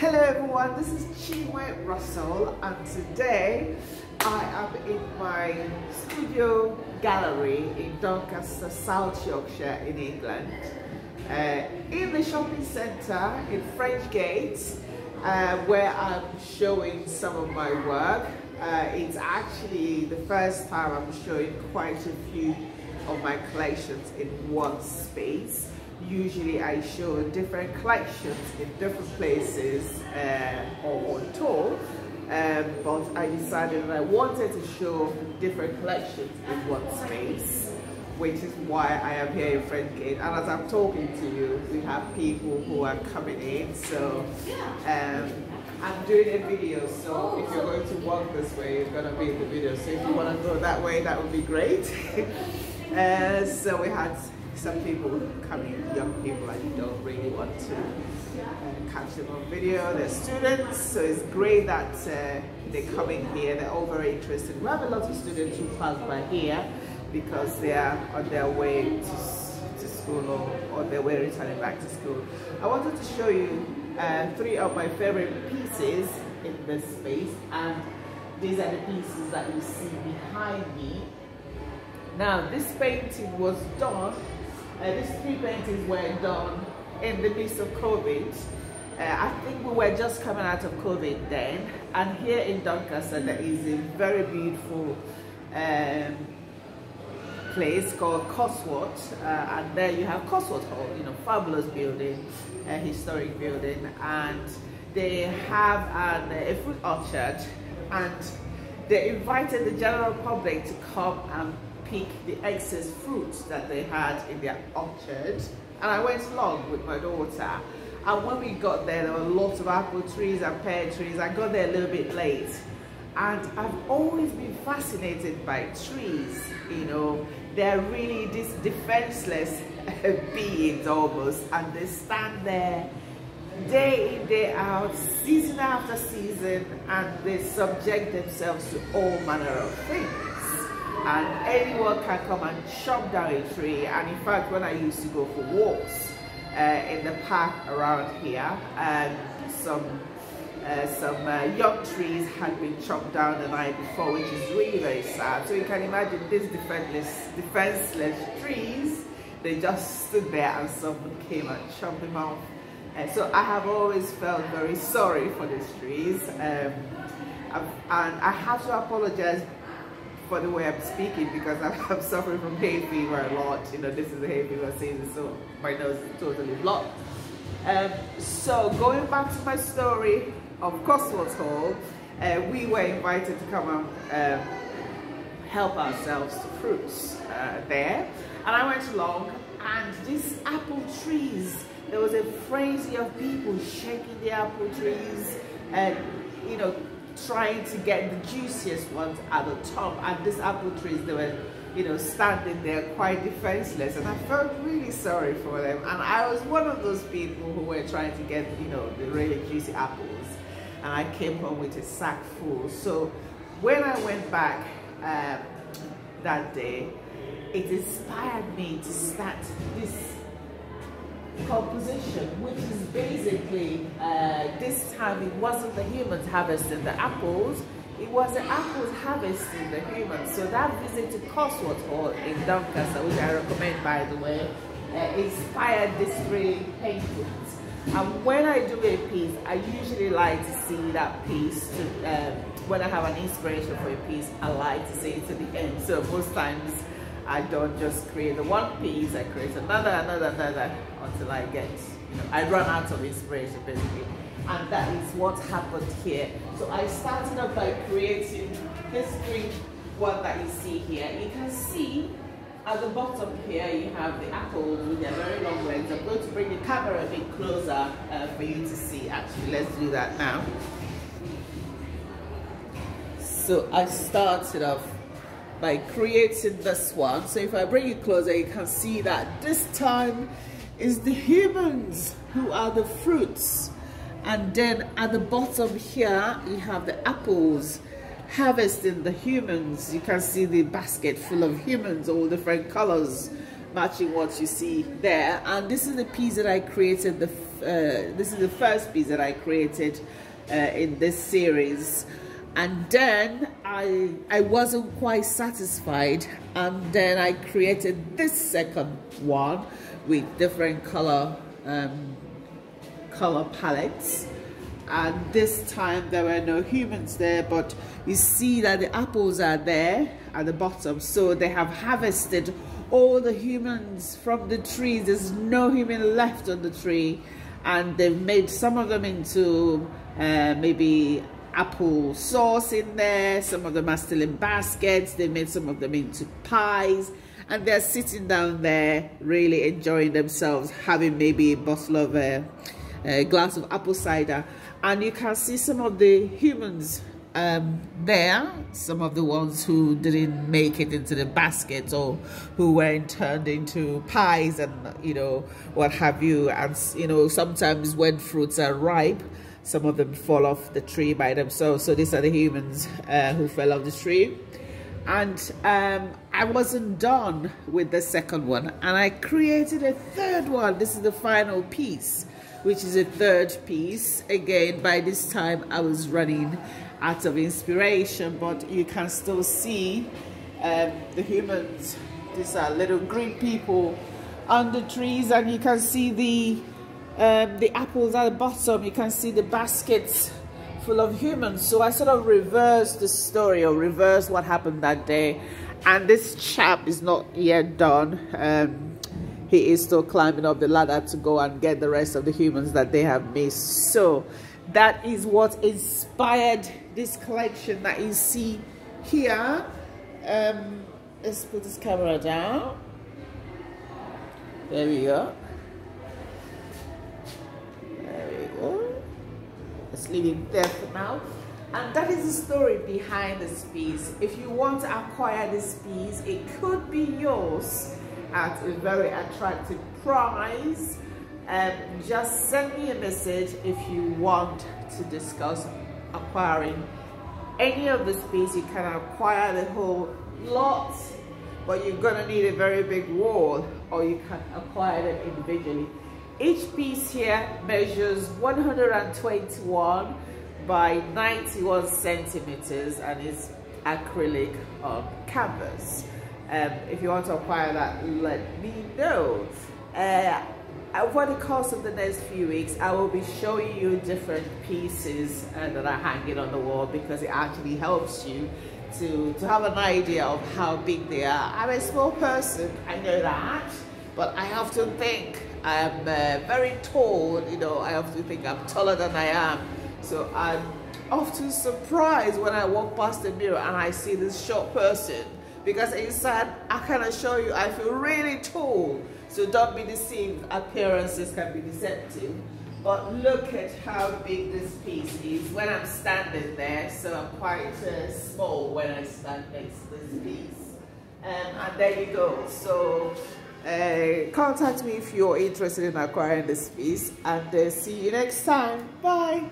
Hello everyone, this is Chinwe Russell and today I am in my studio gallery in Doncaster, South Yorkshire in England. Uh, in the shopping centre in Frenchgate uh, where I'm showing some of my work. Uh, it's actually the first time I'm showing quite a few of my collections in one space usually I show different collections in different places uh, or on tour um, but I decided that I wanted to show different collections in one space which is why I am here in French and as I'm talking to you we have people who are coming in so um, I'm doing a video. So if you're going to walk this way you're going to be in the video. So if you want to go that way that would be great. Uh, so we had some people coming, young people, and you don't really want to uh, catch them on video. They're students, so it's great that uh, they come in here. They're all very interested. We have a lot of students who pass by here because they are on their way to, to school or on their way returning back to school. I wanted to show you uh, three of my favorite pieces in this space, and these are the pieces that you see behind me. Now, this painting was done uh, these three paintings were done in the midst of COVID. Uh, I think we were just coming out of COVID then. And here in Doncaster, there is a very beautiful um, place called Cusworth. Uh, and there you have Cusworth Hall, you know, fabulous building, a historic building. And they have an, a fruit orchard and they invited the general public to come and pick the excess fruit that they had in their orchard. And I went along with my daughter. And when we got there, there were lots of apple trees and pear trees. I got there a little bit late. And I've always been fascinated by trees, you know. They're really these defenseless beings almost. And they stand there day in, day out, season after season, and they subject themselves to all manner of things and anyone can come and chop down a tree. And in fact when I used to go for walks uh, in the park around here and some uh, some uh, young trees had been chopped down the night before which is really very sad. So you can imagine these defenseless defenseless trees they just stood there and someone came and chopped them off. And so I have always felt very sorry for these trees. Um, and I have to apologize for the way I'm speaking because I'm, I'm, suffering from hay fever a lot. You know, this is the hay fever season, so my nose is totally blocked. Um, so going back to my story of Cusworth Hall, uh, we were invited to come and uh, help ourselves to fruits uh, there. And I went along and these apple trees, there was a frenzy of people shaking the apple trees and, you know, trying to get the juiciest ones at the top. And these apple trees they were you know standing there quite defenseless. And I felt really sorry for them. And I was one of those people who were trying to get you know the really juicy apples. And I came home with a sack full. So when I went back um, that day it inspired me to start this composition, which is basically, uh, this time it wasn't the humans harvesting the apples, it was the apples harvesting the humans. So that visit to Cusworth Hall in Doncaster, which I recommend by the way, uh, inspired this three paintings. And when I do a piece, I usually like to see that piece, to, um, when I have an inspiration for a piece, I like to see it to the end. So most times I don't just create the one piece, I create another, another, another until I get, you know, I run out of inspiration basically. And that is what happened here. So I started off by creating this green one that you see here. You can see at the bottom here you have the apples with their very long legs. I'm going to bring the camera a bit closer uh, for you to see actually. Let's do that now. So I started off by creating this one. So if I bring it closer, you can see that this time is the humans who are the fruits. And then at the bottom here, you have the apples harvesting the humans. You can see the basket full of humans, all different colors, matching what you see there. And this is the piece that I created the uh, this is the first piece that I created uh, in this series and then I I wasn't quite satisfied. And then I created this second one with different color um, color palettes. And this time there were no humans there but you see that the apples are there at the bottom. So they have harvested all the humans from the trees there's no human left on the tree. And they've made some of them into uh, maybe apple sauce in there. Some of them are still in baskets. They made some of them into pies. And they're sitting down there really enjoying themselves having maybe a bottle of a, uh, a glass of apple cider. And you can see some of the humans um, there. Some of the ones who didn't make it into the basket or who weren't turned into pies and you know what have you. And you know sometimes when fruits are ripe some of them fall off the tree by themselves. So these are the humans uh, who fell off the tree. And um, I wasn't done with the second one. And I created a third one. This is the final piece which is a third piece. Again by this time I was running out of inspiration. But you can still see um, the humans. These are little green people on the trees. And you can see the um, the apples at the bottom you can see the baskets full of humans. So I sort of reversed the story or reversed what happened that day. And this chap is not yet done. Um, he is still climbing up the ladder to go and get the rest of the humans that they have missed. So that is what inspired this collection that you see here. Um, let's put this camera down. There we go there we go there for now. And that is the story behind this piece if you want to acquire this piece it could be yours at a very attractive price. Um, just send me a message if you want to discuss acquiring any of the space you can acquire the whole lot but you're gonna need a very big wall or you can acquire them individually each piece here measures 121 by 91 centimeters and is acrylic on canvas um, if you want to acquire that let me know uh, over the course of the next few weeks, I will be showing you different pieces uh, that are hanging on the wall because it actually helps you to, to have an idea of how big they are. I'm a small person, I know that, but I often think I'm uh, very tall, you know, I often think I'm taller than I am. So I'm often surprised when I walk past the mirror and I see this short person because inside I can assure you I feel really tall so don't be deceived, appearances can be deceptive. But look at how big this piece is when I'm standing there. So I'm quite uh, small when I stand next to this piece. Um, and there you go. So uh, contact me if you're interested in acquiring this piece. And uh, see you next time. Bye.